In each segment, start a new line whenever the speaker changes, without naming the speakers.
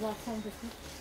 desek.
Hadi.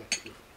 Thank you.